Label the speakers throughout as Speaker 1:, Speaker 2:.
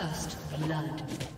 Speaker 1: First blood.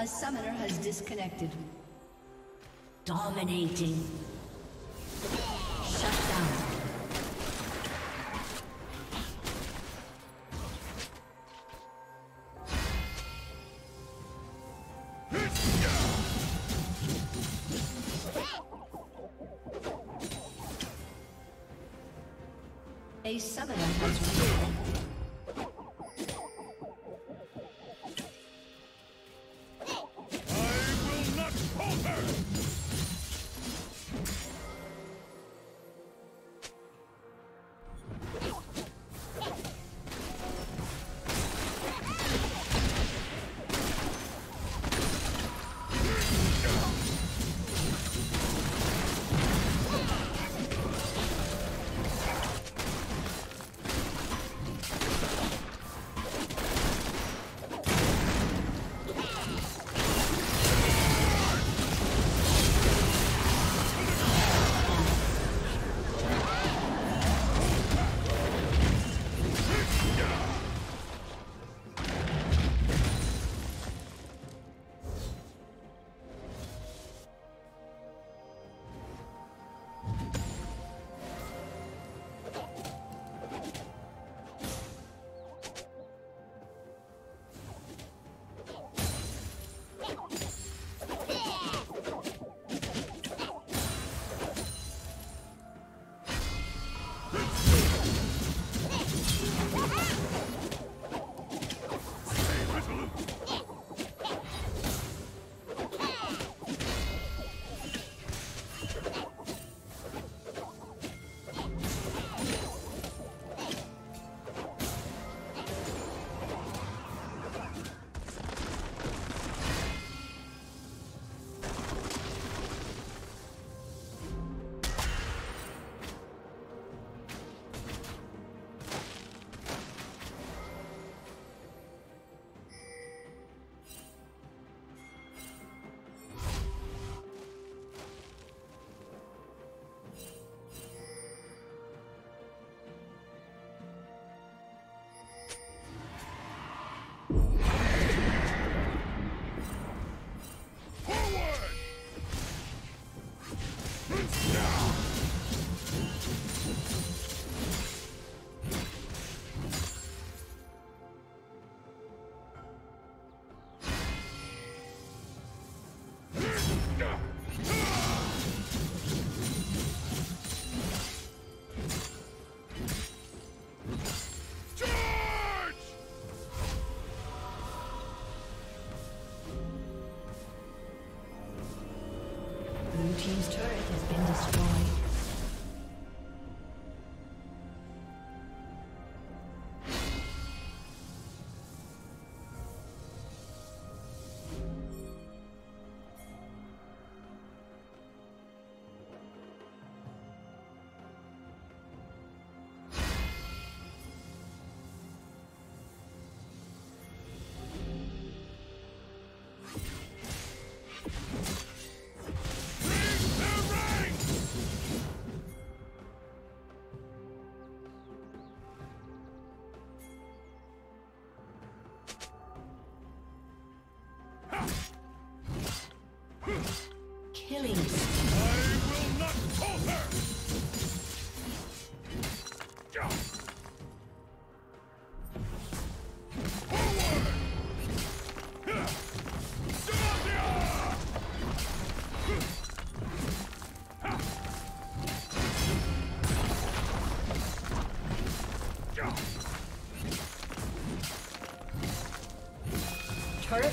Speaker 1: A summoner has disconnected. Dominating.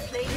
Speaker 1: Turret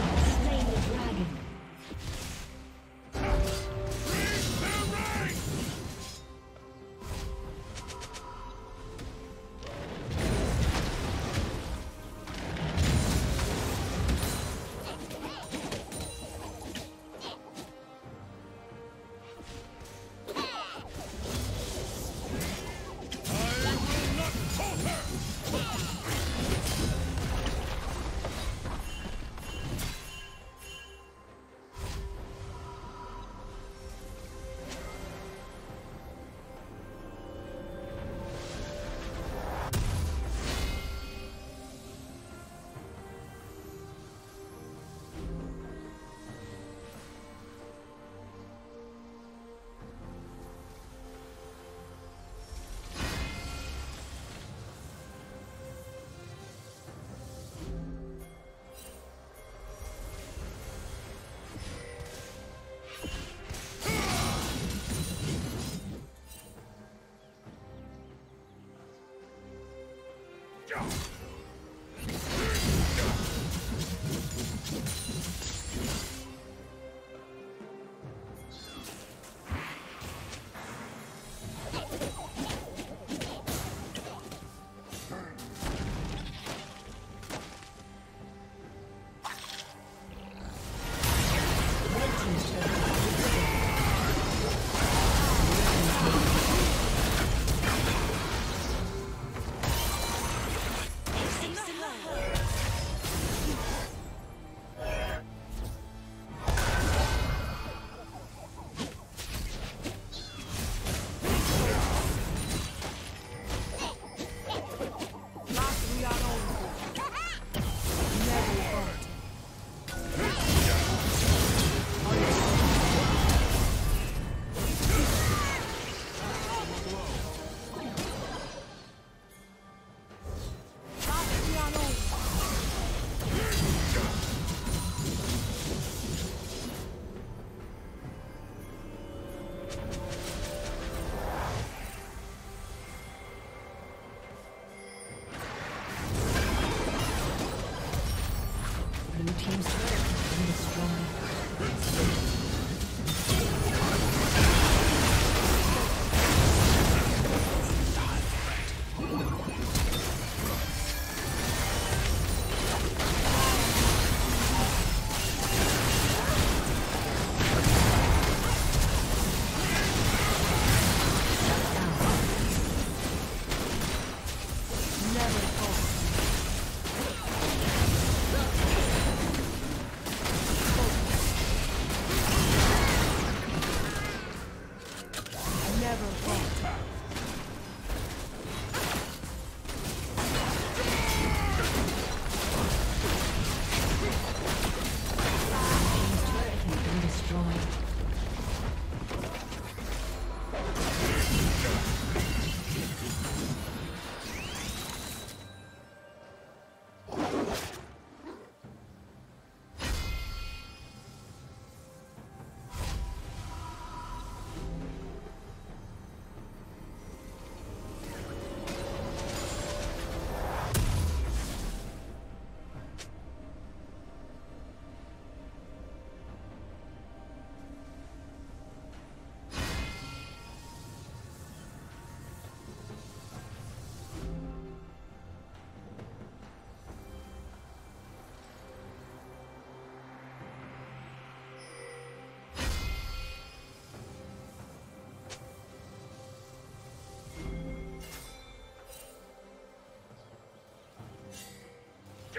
Speaker 1: Never fall.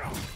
Speaker 2: A